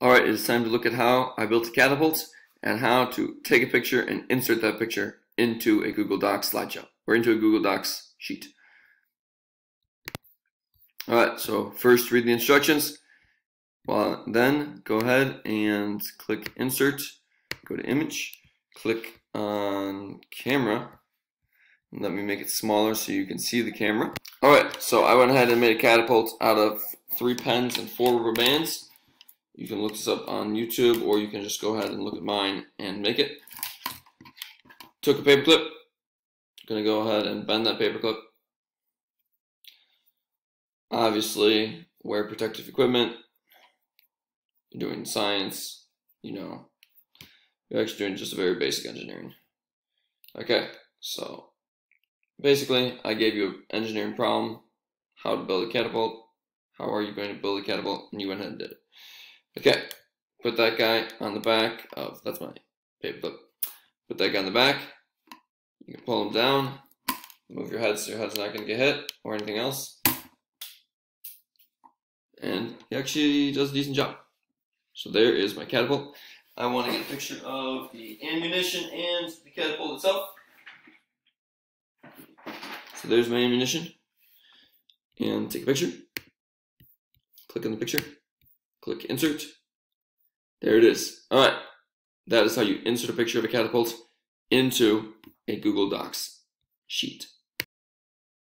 Alright, it's time to look at how I built a catapult and how to take a picture and insert that picture into a Google Docs slideshow or into a Google Docs sheet. Alright, so first read the instructions. Well, then go ahead and click insert, go to image, click on camera. Let me make it smaller so you can see the camera. Alright, so I went ahead and made a catapult out of three pens and four rubber bands. You can look this up on YouTube or you can just go ahead and look at mine and make it. Took a paper clip. Gonna go ahead and bend that paper clip. Obviously, wear protective equipment. You're doing science, you know. You're actually doing just a very basic engineering. Okay, so basically, I gave you an engineering problem, how to build a catapult, how are you going to build a catapult, and you went ahead and did it. Okay, put that guy on the back of, that's my paper clip. Put that guy on the back. You can pull him down, move your head so your head's not going to get hit or anything else. And he actually does a decent job. So there is my catapult. I want to get a picture of the ammunition and the catapult itself. So there's my ammunition. And take a picture. Click on the picture. Click insert. There it is. All right. That is how you insert a picture of a catapult into a Google Docs sheet.